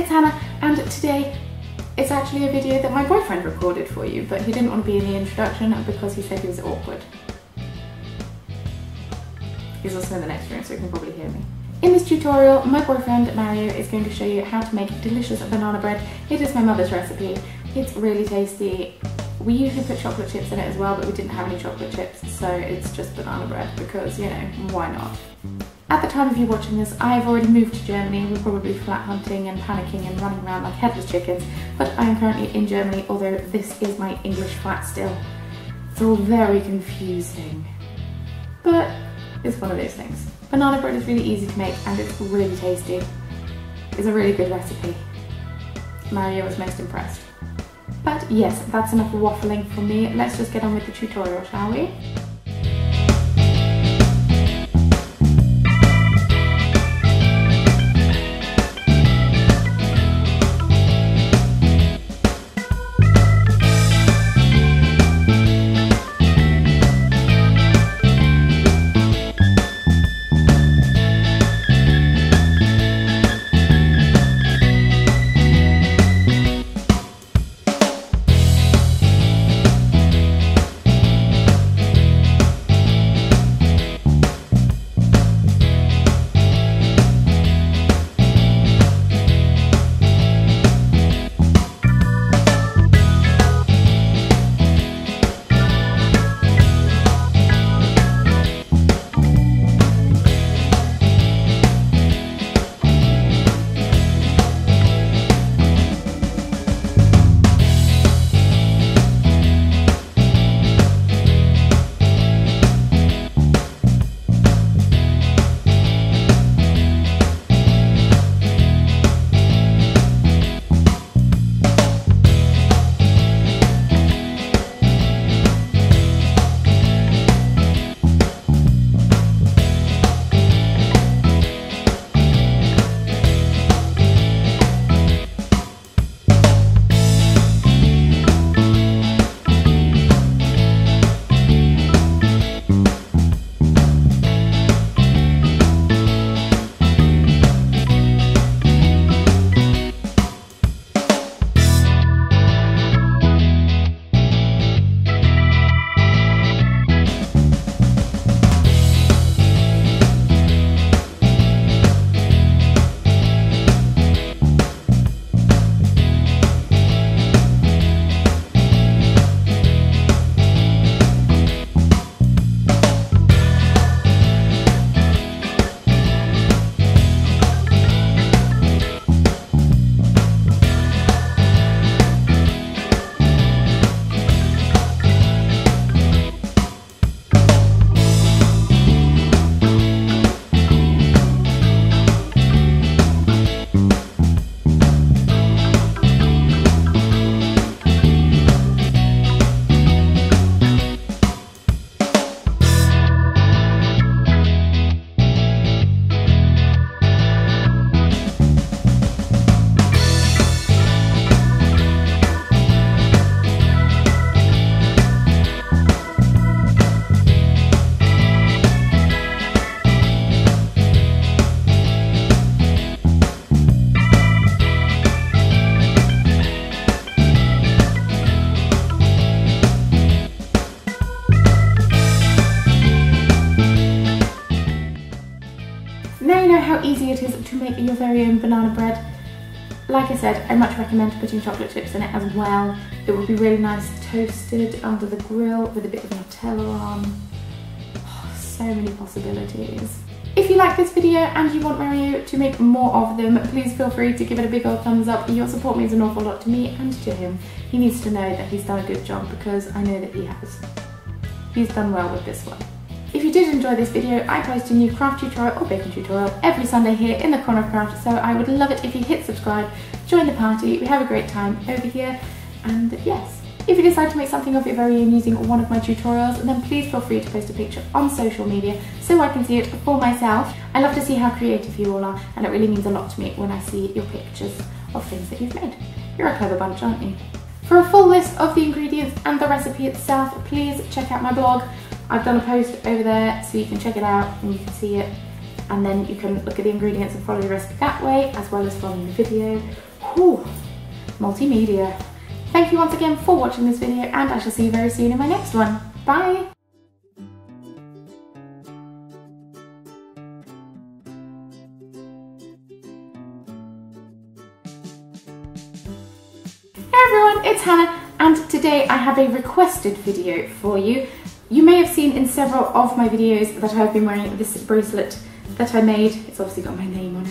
Hannah and today it's actually a video that my boyfriend recorded for you but he didn't want to be in the introduction because he said he was awkward. He's also in the next room so he can probably hear me. In this tutorial, my boyfriend Mario is going to show you how to make delicious banana bread. It is my mother's recipe. It's really tasty. We usually put chocolate chips in it as well, but we didn't have any chocolate chips, so it's just banana bread because, you know, why not? At the time of you watching this, I've already moved to Germany. We're probably flat hunting and panicking and running around like headless chickens, but I am currently in Germany, although this is my English flat still. It's all very confusing. But it's one of those things. Banana bread is really easy to make and it's really tasty. It's a really good recipe. Mario was most impressed. But yes, that's enough waffling from me. Let's just get on with the tutorial, shall we? How easy it is to make your very own banana bread. Like I said, I much recommend putting chocolate chips in it as well. It would be really nice toasted under the grill with a bit of Nutella on. Oh, so many possibilities. If you like this video and you want Mario to make more of them, please feel free to give it a big old thumbs up. Your support means an awful lot to me and to him. He needs to know that he's done a good job because I know that he has. He's done well with this one. If you did enjoy this video, I post a new craft tutorial or baking tutorial every Sunday here in the Corner of Craft, so I would love it if you hit subscribe, join the party, we have a great time over here, and yes. If you decide to make something of your very own using one of my tutorials, then please feel free to post a picture on social media so I can see it for myself. I love to see how creative you all are, and it really means a lot to me when I see your pictures of things that you've made. You're a clever bunch, aren't you? For a full list of the ingredients and the recipe itself, please check out my blog I've done a post over there so you can check it out and you can see it and then you can look at the ingredients and follow the recipe that way as well as following the video. Whew. Multimedia. Thank you once again for watching this video and I shall see you very soon in my next one. Bye! Hey everyone, it's Hannah and today I have a requested video for you. You may have seen in several of my videos that I've been wearing this bracelet that I made. It's obviously got my name on it.